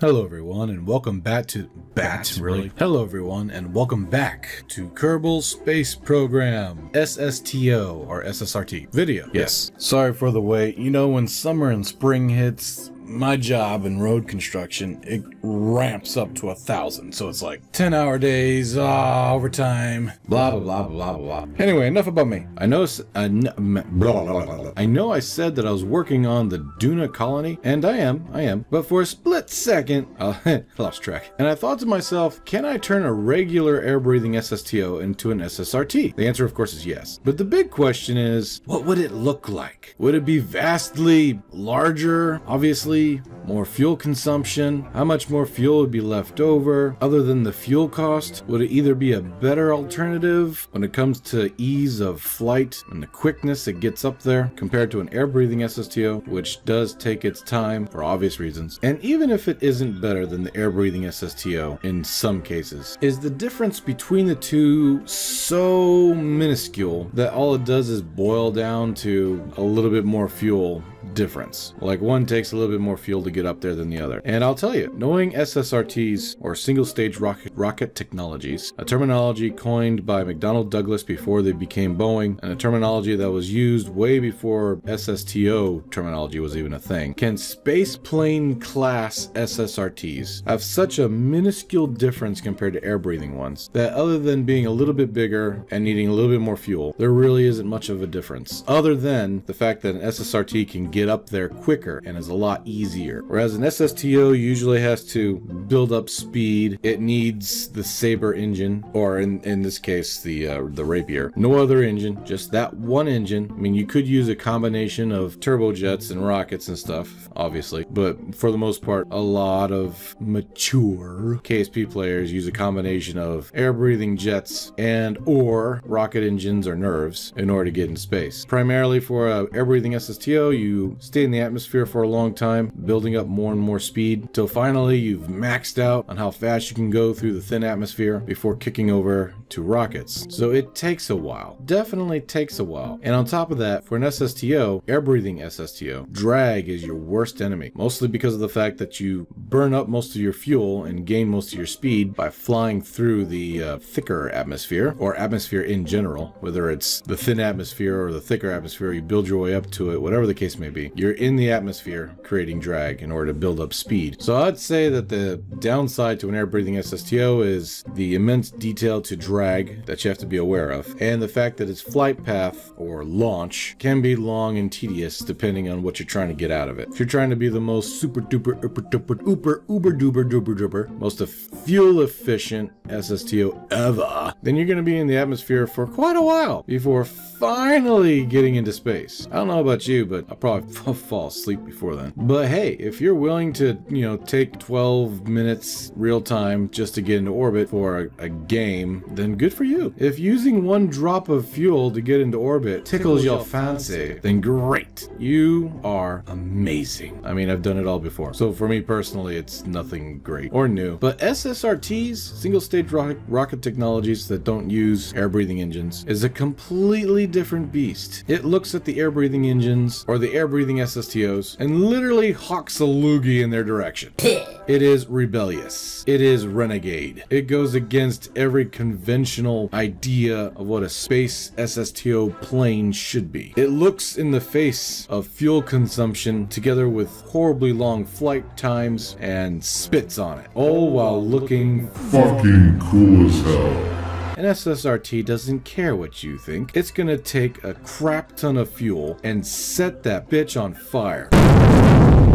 Hello everyone and welcome back to Bat, really? Hello everyone and welcome back to Kerbal Space Program SSTO or SSRT video. Yes. Sorry for the wait. You know when summer and spring hits, my job in road construction, it ramps up to a thousand. So it's like 10 hour days, ah, overtime, blah, blah, blah, blah, blah, blah. Anyway, enough about me. I know, I blah, blah, blah. I know I said that I was working on the Duna colony, and I am, I am, but for a split second, I lost track. And I thought to myself, can I turn a regular air breathing SSTO into an SSRT? The answer, of course, is yes. But the big question is, what would it look like? Would it be vastly larger? Obviously, more fuel consumption, how much more fuel would be left over. Other than the fuel cost, would it either be a better alternative when it comes to ease of flight and the quickness it gets up there compared to an air breathing SSTO, which does take its time for obvious reasons. And even if it isn't better than the air breathing SSTO in some cases, is the difference between the two so minuscule that all it does is boil down to a little bit more fuel difference. Like one takes a little bit more fuel to get up there than the other. And I'll tell you, knowing SSRTs or single stage rocket, rocket technologies, a terminology coined by McDonnell Douglas before they became Boeing, and a terminology that was used way before SSTO terminology was even a thing, can space plane class SSRTs have such a minuscule difference compared to air breathing ones that other than being a little bit bigger and needing a little bit more fuel, there really isn't much of a difference. Other than the fact that an SSRT can get up there quicker and is a lot easier. Whereas an SSTO usually has to build up speed. It needs the Sabre engine, or in, in this case, the uh, the Rapier. No other engine, just that one engine. I mean, you could use a combination of turbojets and rockets and stuff, obviously, but for the most part, a lot of mature KSP players use a combination of air-breathing jets and or rocket engines or nerves in order to get in space. Primarily for a air-breathing SSTO, you stay in the atmosphere for a long time, building up more and more speed, till finally you've maxed out on how fast you can go through the thin atmosphere before kicking over to rockets. So it takes a while. Definitely takes a while. And on top of that, for an SSTO, air breathing SSTO, drag is your worst enemy. Mostly because of the fact that you burn up most of your fuel and gain most of your speed by flying through the uh, thicker atmosphere or atmosphere in general, whether it's the thin atmosphere or the thicker atmosphere, you build your way up to it, whatever the case may You're in the atmosphere creating drag in order to build up speed. So I'd say that the downside to an air breathing SSTO is the immense detail to drag that you have to be aware of, and the fact that its flight path or launch can be long and tedious depending on what you're trying to get out of it. If you're trying to be the most super duper uber duper uber uber duper duper duper most fuel efficient SSTO ever, then you're going to be in the atmosphere for quite a while before finally getting into space. I don't know about you, but I'll probably fall asleep before then. But hey, if you're willing to, you know, take 12 minutes real time just to get into orbit for a, a game, then good for you. If using one drop of fuel to get into orbit tickles, tickles your fancy, then great. You are amazing. I mean, I've done it all before. So for me personally, it's nothing great or new. But SSRTs, single stage rocket, rocket technologies that don't use air breathing engines, is a completely different beast. It looks at the air breathing engines or the air breathing SSTOs and literally hawks a loogie in their direction. it is rebellious. It is renegade. It goes against every conventional idea of what a space SSTO plane should be. It looks in the face of fuel consumption together with horribly long flight times and spits on it, all while looking fucking cool as hell. An SSRT doesn't care what you think. It's gonna take a crap ton of fuel and set that bitch on fire.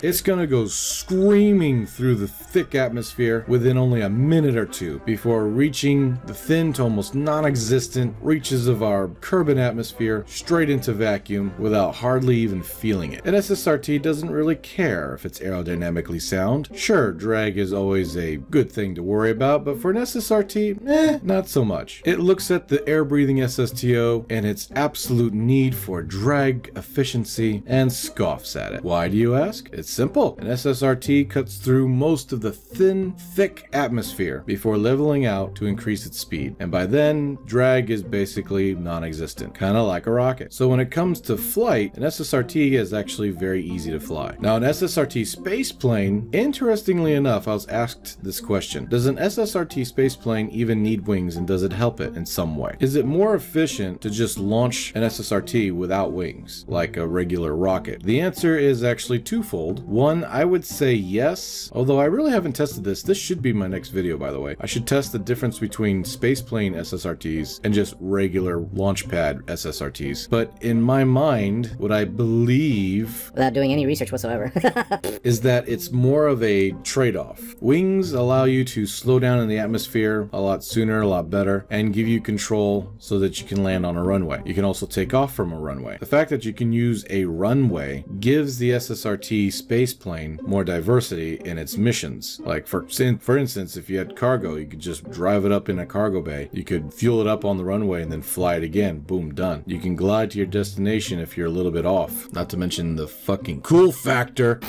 It's gonna go screaming through the thick atmosphere within only a minute or two before reaching the thin to almost non-existent reaches of our Kerbin atmosphere straight into vacuum without hardly even feeling it. An SSRT doesn't really care if it's aerodynamically sound. Sure, drag is always a good thing to worry about, but for an SSRT, eh, not so much. It looks at the air-breathing SSTO and its absolute need for drag efficiency and scoffs at it. Why do you ask? It's simple. An SSRT cuts through most of the thin, thick atmosphere before leveling out to increase its speed. And by then, drag is basically non-existent, kind of like a rocket. So when it comes to flight, an SSRT is actually very easy to fly. Now an SSRT space plane, interestingly enough, I was asked this question. Does an SSRT space plane even need wings and does it help it in some way? Is it more efficient to just launch an SSRT without wings, like a regular rocket? The answer is actually twofold. One, I would say yes, although I really haven't tested this. This should be my next video, by the way. I should test the difference between space plane SSRTs and just regular launch pad SSRTs. But in my mind, what I believe without doing any research whatsoever. is that it's more of a trade-off. Wings allow you to slow down in the atmosphere a lot sooner, a lot better, and give you control so that you can land on a runway. You can also take off from a runway. The fact that you can use a runway gives the SSRT space plane more diversity in its missions. Like for, for instance, if you had cargo, you could just drive it up in a cargo bay. You could fuel it up on the runway and then fly it again. Boom, done. You can glide to your destination if you're a little bit off. Not to mention the fucking cool factor.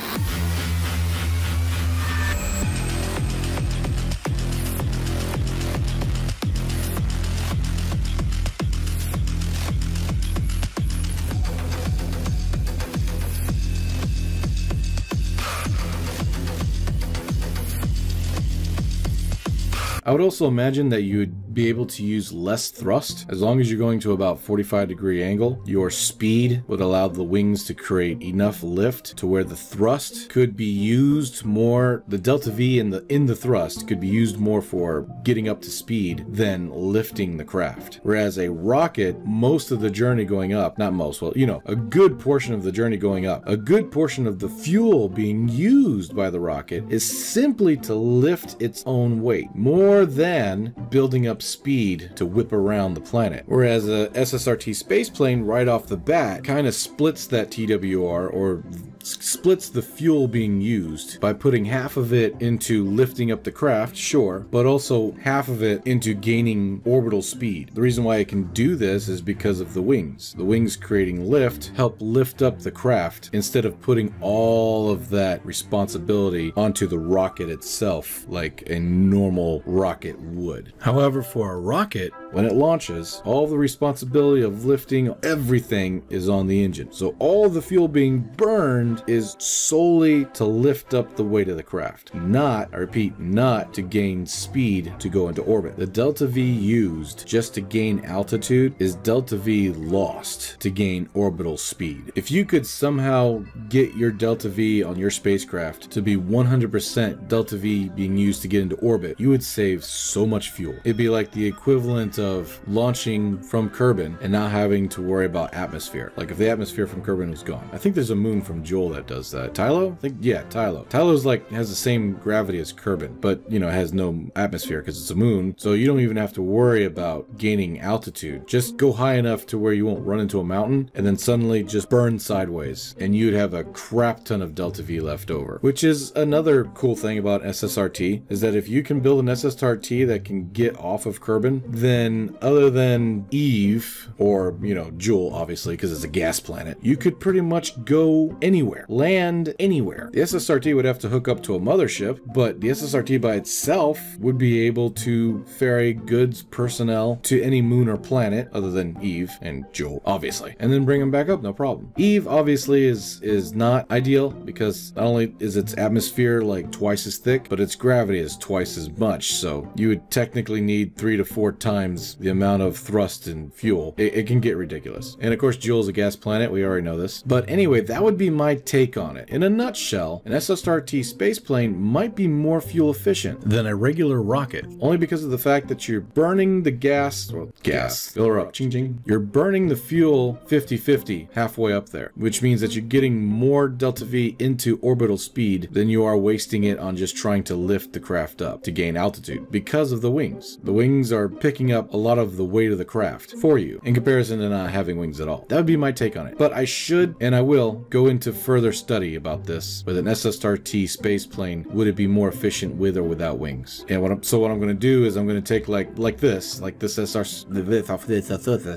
I would also imagine that you would be able to use less thrust. As long as you're going to about 45 degree angle, your speed would allow the wings to create enough lift to where the thrust could be used more, the delta V in the, in the thrust could be used more for getting up to speed than lifting the craft. Whereas a rocket, most of the journey going up, not most, well, you know, a good portion of the journey going up, a good portion of the fuel being used by the rocket is simply to lift its own weight, more than building up speed to whip around the planet. Whereas a SSRT spaceplane right off the bat kind of splits that TWR or splits the fuel being used by putting half of it into lifting up the craft, sure, but also half of it into gaining orbital speed. The reason why it can do this is because of the wings. The wings creating lift help lift up the craft instead of putting all of that responsibility onto the rocket itself like a normal rocket would. However, for a rocket, when it launches, all the responsibility of lifting everything is on the engine. So all the fuel being burned is solely to lift up the weight of the craft, not, I repeat, not to gain speed to go into orbit. The delta V used just to gain altitude is delta V lost to gain orbital speed. If you could somehow get your delta V on your spacecraft to be 100% delta V being used to get into orbit, you would save so much fuel. It'd be like the equivalent of launching from Kerbin and not having to worry about atmosphere. Like if the atmosphere from Kerbin was gone. I think there's a moon from Jool that does that. Tylo? I think, yeah, Tylo. Tylo's like, has the same gravity as Kerbin, but, you know, has no atmosphere because it's a moon. So you don't even have to worry about gaining altitude. Just go high enough to where you won't run into a mountain and then suddenly just burn sideways and you'd have a crap ton of delta V left over. Which is another cool thing about SSRT is that if you can build an SSRT that can get off of Kerbin, then then other than Eve, or, you know, Jool, obviously, because it's a gas planet, you could pretty much go anywhere, land anywhere. The SSRT would have to hook up to a mothership, but the SSRT by itself would be able to ferry goods, personnel to any moon or planet other than Eve and Jool, obviously, and then bring them back up, no problem. Eve obviously is is not ideal because not only is its atmosphere like twice as thick, but its gravity is twice as much, so you would technically need three to four times the amount of thrust and fuel. It, it can get ridiculous. And of course, Jool's a gas planet. We already know this. But anyway, that would be my take on it. In a nutshell, an SSRT spaceplane might be more fuel efficient than a regular rocket, only because of the fact that you're burning the gas, or gas, fill her up, ching ching. You're burning the fuel 50-50 halfway up there, which means that you're getting more delta V into orbital speed than you are wasting it on just trying to lift the craft up to gain altitude because of the wings. The wings are picking up up a lot of the weight of the craft for you in comparison to not having wings at all. That would be my take on it. But I should and I will go into further study about this with an SSRT space plane. Would it be more efficient with or without wings? And what I'm, so what I'm going to do is I'm going to take like like this, like this SR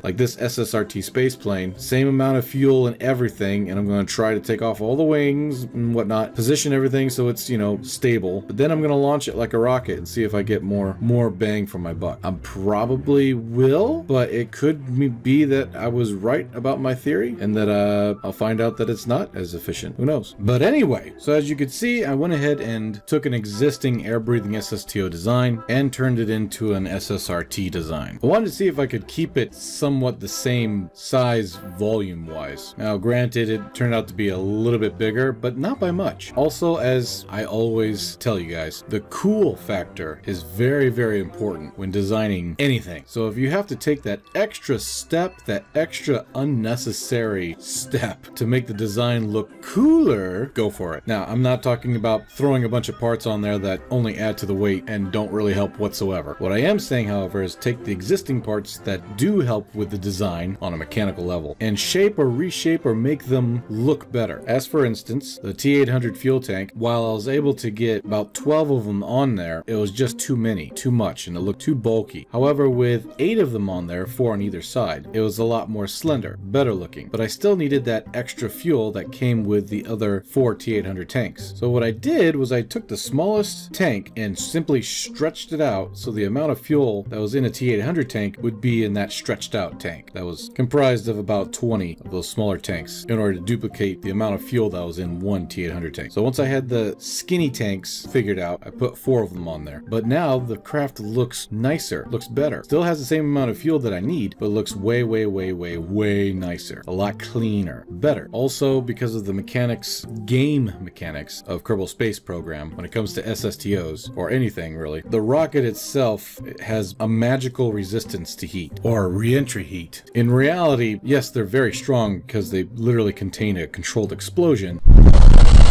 like this SSRT space plane, same amount of fuel and everything, and I'm going to try to take off all the wings and whatnot, position everything so it's you know stable. But then I'm going to launch it like a rocket and see if I get more more bang for my buck. I'm probably will, but it could be that I was right about my theory and that uh, I'll find out that it's not as efficient. Who knows? But anyway, so as you can see, I went ahead and took an existing air-breathing SSTO design and turned it into an SSRT design. I wanted to see if I could keep it somewhat the same size volume-wise. Now, granted, it turned out to be a little bit bigger, but not by much. Also, as I always tell you guys, the cool factor is very, very important when designing anything. So if you have to take that extra step, that extra unnecessary step to make the design look cooler, go for it. Now, I'm not talking about throwing a bunch of parts on there that only add to the weight and don't really help whatsoever. What I am saying, however, is take the existing parts that do help with the design on a mechanical level and shape or reshape or make them look better. As for instance, the T800 fuel tank, while I was able to get about 12 of them on there, it was just too many, too much, and it looked too bulky. However, with eight of them on there, four on either side, it was a lot more slender, better looking, but I still needed that extra fuel that came with the other four T800 tanks. So what I did was I took the smallest tank and simply stretched it out so the amount of fuel that was in a T800 tank would be in that stretched out tank that was comprised of about 20 of those smaller tanks in order to duplicate the amount of fuel that was in one T800 tank. So once I had the skinny tanks figured out, I put four of them on there. But now the craft looks nicer, looks better. Still has the same amount of fuel that I need, but looks way, way, way, way, way nicer. A lot cleaner, better. Also, because of the mechanics, game mechanics of Kerbal Space Program, when it comes to SSTOs, or anything really, the rocket itself has a magical resistance to heat, or re-entry heat. In reality, yes, they're very strong because they literally contain a controlled explosion,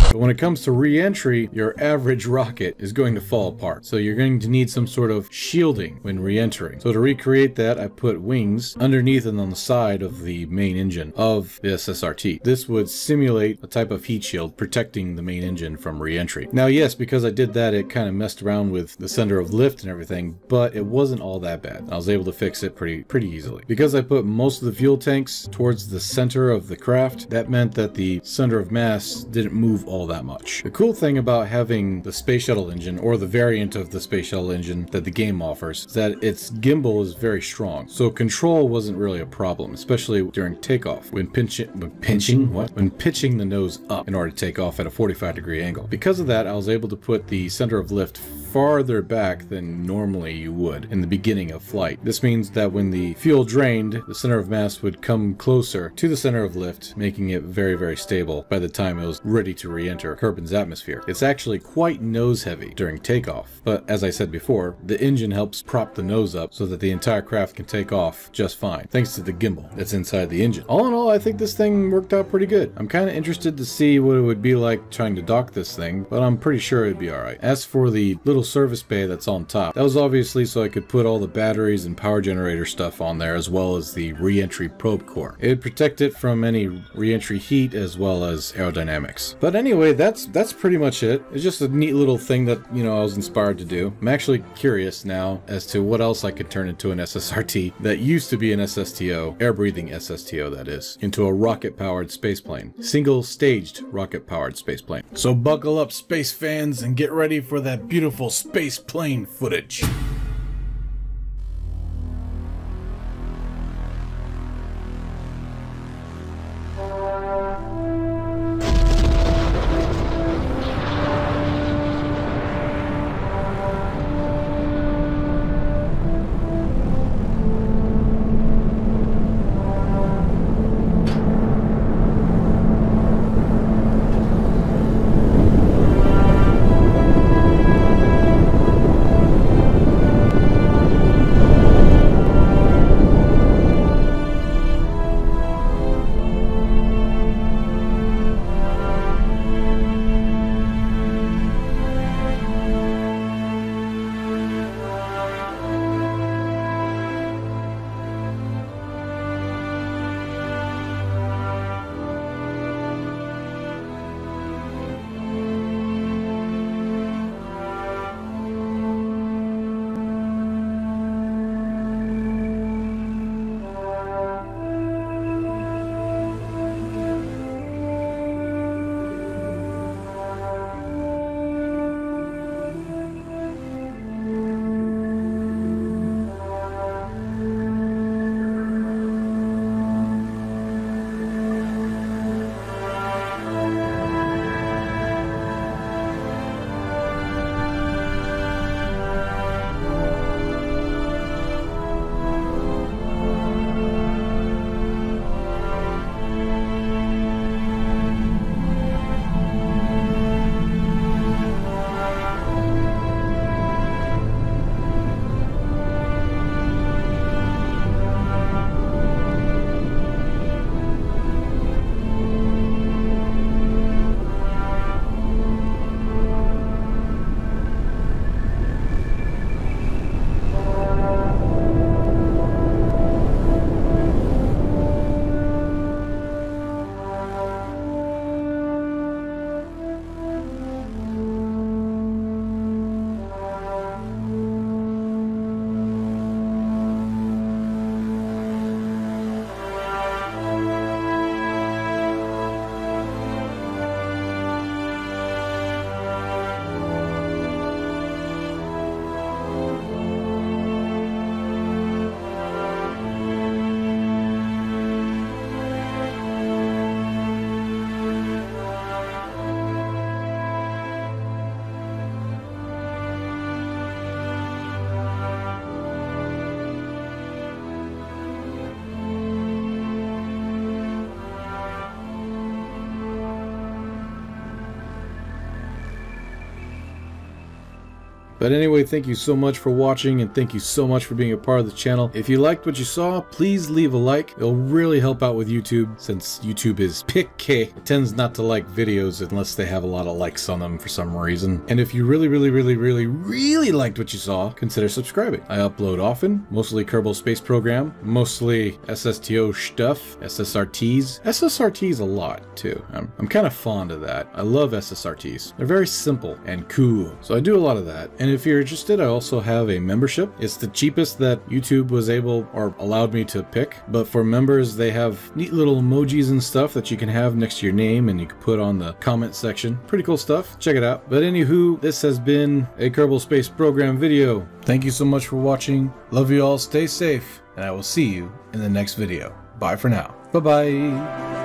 but when it comes to re-entry, your average rocket is going to fall apart. So you're going to need some sort of shielding when re-entering. So to recreate that, I put wings underneath and on the side of the main engine of the SSRT. This would simulate a type of heat shield protecting the main engine from re-entry. Now yes, because I did that, it kind of messed around with the center of lift and everything, but it wasn't all that bad. I was able to fix it pretty, pretty easily. Because I put most of the fuel tanks towards the center of the craft, that meant that the center of mass didn't move all all that much. The cool thing about having the Space Shuttle engine, or the variant of the Space Shuttle engine that the game offers, is that its gimbal is very strong. So control wasn't really a problem, especially during takeoff, when pinching, when pinching, what? When pitching the nose up in order to take off at a 45 degree angle. Because of that, I was able to put the center of lift farther back than normally you would in the beginning of flight. This means that when the fuel drained, the center of mass would come closer to the center of lift, making it very, very stable by the time it was ready to re-enter Kerbin's atmosphere. It's actually quite nose heavy during takeoff, but as I said before, the engine helps prop the nose up so that the entire craft can take off just fine, thanks to the gimbal that's inside the engine. All in all, I think this thing worked out pretty good. I'm kind of interested to see what it would be like trying to dock this thing, but I'm pretty sure it'd be alright. As for the little little service bay that's on top. That was obviously so I could put all the batteries and power generator stuff on there as well as the re-entry probe core. It would protect it from any re-entry heat as well as aerodynamics. But anyway, that's that's pretty much it. It's just a neat little thing that, you know, I was inspired to do. I'm actually curious now as to what else I could turn into an SSRT that used to be an SSTO, air-breathing SSTO that is, into a rocket-powered spaceplane. Single-staged rocket-powered spaceplane. So buckle up space fans and get ready for that beautiful space plane footage. But anyway, thank you so much for watching and thank you so much for being a part of the channel. If you liked what you saw, please leave a like. It'll really help out with YouTube since YouTube is picky. It tends not to like videos unless they have a lot of likes on them for some reason. And if you really, really, really, really, really liked what you saw, consider subscribing. I upload often, mostly Kerbal Space Program, mostly SSTO stuff, SSRTs. SSRTs a lot too. I'm, I'm kind of fond of that. I love SSRTs. They're very simple and cool. So I do a lot of that. And if you're interested, I also have a membership. It's the cheapest that YouTube was able or allowed me to pick. But for members, they have neat little emojis and stuff that you can have next to your name and you can put on the comment section. Pretty cool stuff. Check it out. But anywho, this has been a Kerbal Space Program video. Thank you so much for watching. Love you all. Stay safe. And I will see you in the next video. Bye for now. Bye-bye.